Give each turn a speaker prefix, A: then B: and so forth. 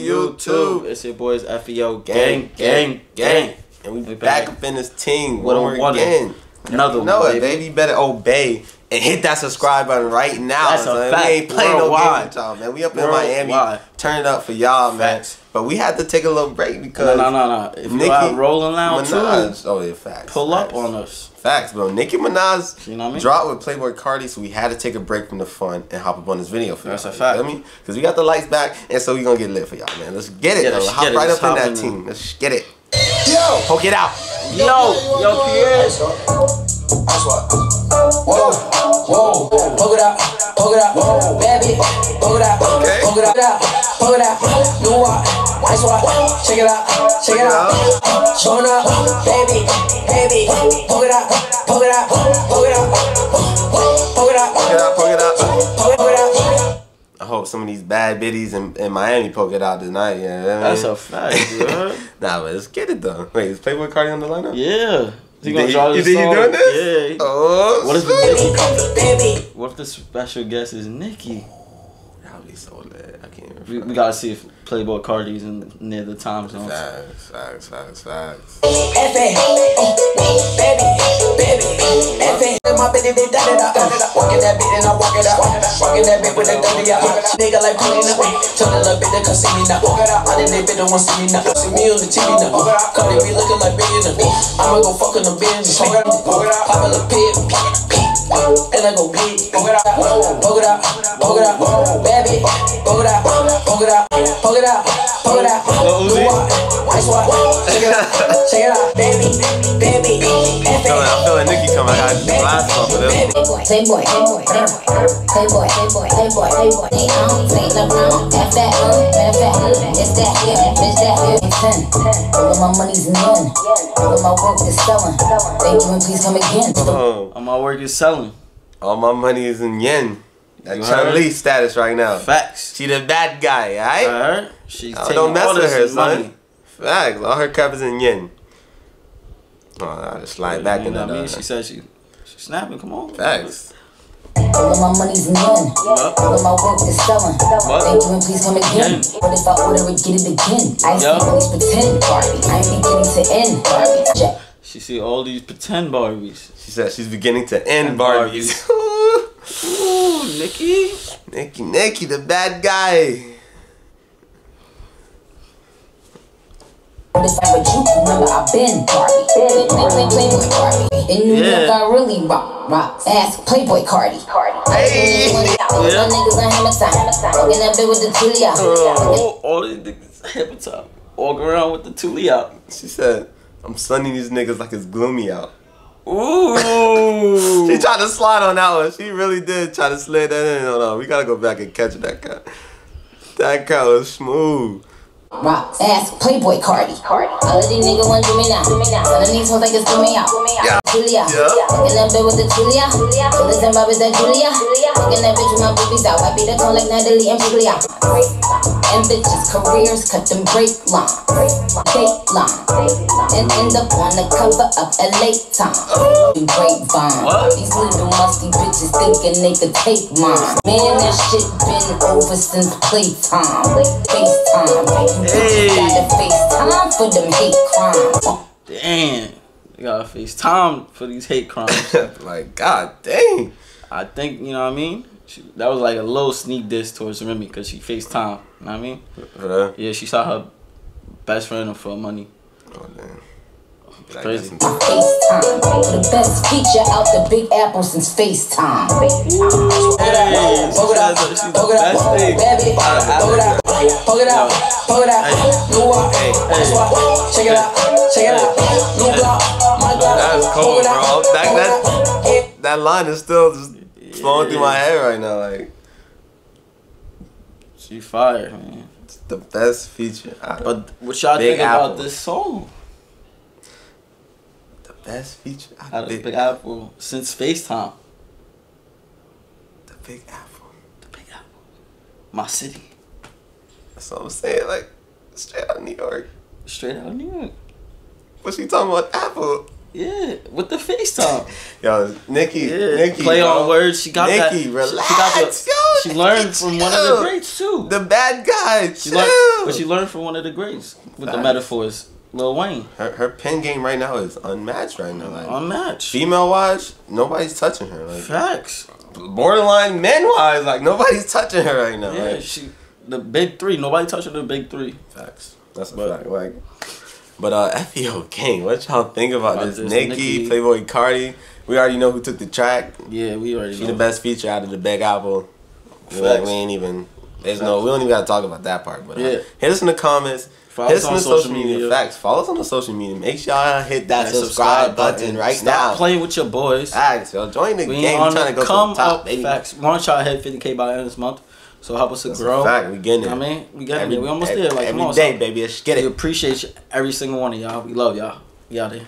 A: YouTube? It's your boys FVO gang, gang, gang. gang.
B: And we,
A: We
B: back
A: back.
B: up in this team
A: What a
B: one again.
A: Another
B: You know
A: one,
B: it,
A: baby.
B: better obey and hit that subscribe button right now.
A: That's a fact.
B: We ain't playing no
A: Worldwide.
B: game with y'all, man. We up in Miami, turn it up for y'all, man.
A: Facts.
B: But we had to take a little break because
A: no, no, no. If
B: Nicki
A: you out rolling out too,
B: Oh yeah, facts.
A: pull up on us.
B: Facts, bro. Nicki Minaj
A: You know what I mean?
B: dropped with Playboi Carti, so we had to take a break from the fun and hop up on this video for
A: That's
B: y'all.
A: a fact.
B: You feel me? Because we got the lights back, and so we gonna get lit for y'all, man. Let's get it,
A: Yeah, let's
B: Hop
A: get
B: right
A: Let's
B: up in that team. Let's get it. Yo, poke it out.
A: Yo, yo, Pierre.
C: Whoa, whoa, poke it out, poke it out, bad bitch, poke it out,
B: Okay.
C: poke it out, poke it out, new watch, nice watch, check it out, check it out, showing up, baby, baby, poke it out, poke it out, poke it out, poke it out,
B: Poke it out, poke it out.
C: poke it out.
B: I hope some of these bad biddies in, in Miami poke it out tonight. Yeah, you know what I
A: That's
B: mean?
A: a fact, bro.
B: nah, but let's get it though. Wait, is Playboi Carti on the lineup?
A: Yeah. He
B: You
A: gonna
B: think-
A: draw
B: you
A: this
B: think he
A: song.
B: doing this?
A: Yeah.
B: Oh,
A: What if
B: shit.
A: Nicki comes?
C: Baby,
A: What if the special guest is Nicki?
B: That'll be so lit. I can't even.
A: We, we gotta see if Playboi Carti's in near the time zone.
B: Facts, facts, facts, facts.
C: F.A. Baby, baby, F.A. My bitch, they da da da da. Walking that bitch and I walk it out. Walking that bitch with a W out. Nigga like pulling up. Tell the little bitch to come see me now. Didn't they bitch don't want see me now. See me on the TV now. They be looking like billionaires. I'ma go fuck in the business. Pop a little pit, and I go beat. Poke it out, poke it out, poke it out. Bad poke it out, poke it out, poke it out, poke it out. New watch, nice watch. Check it out, check it out, baby, baby.
B: I'm feeling, I'm feeling Nicki coming. I got last off of this.
D: Playboy, playboy, playboy, playboy, playboy, playboy, playboy. They on, say LeBron, F that, matter of fact, it's that here, bitch that here. Ten, all of my money's in yen, all of my work is selling. Thank you and please come again.
B: Oh,
A: And my work is selling.
B: all my money is in yen. That
A: You
B: Chun? Li status right now.
A: Facts.
B: She the bad guy, alright?
A: Alright? She's
B: Oh, don't mess
A: all
B: with her, son.
A: money.
B: Facts. All her crap is in yen. Oh, I'll just slide back
A: you
B: in
A: know
B: that.
A: what I mean? She said she, she snapping. Come on.
B: Facts.
D: All of my money's in yen, all of my work is selling. Thank you and please come again. But if I order it, get it again. I see
A: Yeah.
D: all these pretend Barbie. I ain't beginning to end Barbie.
A: She see all these pretend Barbies.
B: She said she's beginning to end
A: And
B: Barbies.
A: Ooh, Nicki.
B: Nicki, Nicki, the bad guy.
D: But if I were you, remember I've been Barbie. Play, play, play, Playboy Barbie. In New
A: Yeah.
D: York, I really rock, rock. Ask Playboi Carti.
B: Hey.
D: All my niggas on hammer time. Walking that bit with the Tulia.
A: Oh, all these niggas hip top. Walk around with the toolie out.
B: She said, I'm sunning these niggas like it's gloomy out.
A: Ooh.
B: She tried to slide on that one. She really did try to slide that in. Hold on, we gotta go back and catch that guy. That guy was smooth.
D: Rock. Ask Playboi Carti. All of these niggas want to do me now. All of these hoes like it's do me out.
B: Yeah.
D: Julia.
B: Yeah.
D: Walking that bit with the Tulia. Phyllis and Bob is that Julia. Walking that bitch with my boobies out. I beat the tone like Natalie and Julia. And bitches' careers cut them break long. Date long. And end up on the cover of LA Time. You grapevine.
A: What?
D: These little musty bitches thinking they could take mine. Man, that shit been over since playtime. FaceTime.
A: Hey.
D: Gotta FaceTime for them hate crimes.
A: Damn. You gotta face time for these hate crimes.
B: like, god dang.
A: I think, you know what I mean? She, that was like a little sneak diss towards Remy because she FaceTime. You know what I mean?
B: Uh,
A: Yeah, she saw her best friend for money.
B: oh, damn. Like,
A: Crazy.
D: FaceTime. The best feature out the Big Apple since FaceTime.
A: Hey,
C: Poke it out, poke it out, new check it out, check it out, new block, my block,
B: That's
C: poke
B: cold, bro. That- that- That line is still just flowing through my head right now. Like,
A: She fired, man.
B: it's the best feature.
A: But what y'all think about
B: Apple.
A: this song?
B: the best feature out
A: Out
B: of Big,
A: Big Apple since FaceTime.
B: the Big Apple.
A: The Big Apple. My city.
B: That's what I'm saying. Like straight out of New York.
A: Straight out of New York.
B: What she talking about? Apple.
A: Yeah, with the FaceTime.
B: Yo, Nicki.
A: Yeah,
B: Nicki.
A: play on words. She got that.
B: Nicki,
A: she-
B: relax.
A: She, got the,
B: yo,
A: she learned from one of the greats too.
B: The bad guy.
A: she
B: chill.
A: learned, but she learned from one of the greats with the metaphors. Lil Wayne,
B: her, her pen game right now is unmatched right now. Like
A: unmatched.
B: female wise, nobody's touching her. Like
A: Facts.
B: borderline men wise, like nobody's touching her right now.
A: Yeah,
B: Like,
A: she the big three. Nobody touching the big three.
B: Facts. That's a
A: But-
B: fact. Like, but uh, FVO King, what y'all think about,
A: About
B: this?
A: this
B: Nicki,
A: Nicki.
B: Playboi Carti. We already know who took the track.
A: Yeah, we already
B: She
A: know.
B: the best feature out of the Big Apple. We, like, we ain't even. There's no. We don't even gotta talk about that part. But uh,
A: Yeah.
B: hit us in the comments.
A: Follow
B: hit
A: us
B: on
A: on
B: the social,
A: social
B: media.
A: media.
B: Facts. Follow us on the social media. Make sure y'all hit that subscribe, button, right
A: Stop
B: now.
A: playing with your boys.
B: Facts, yo. Join the
A: We
B: game.
A: ain't
B: We
A: on
B: trying to go
A: come
B: to the top,
A: up.
B: baby.
A: Facts. We want y'all hit 50k by the end of this month. So help us to
B: That's
A: grow.
B: fact. We getting it.
A: I mean, we getting
B: Every-
A: there. We almost
B: every-
A: there. Like,
B: every
A: come on,
B: day,
A: son.
B: baby. Let's get
A: We
B: it.
A: appreciate you, every single one of y'all. We love y'all. Y'all there.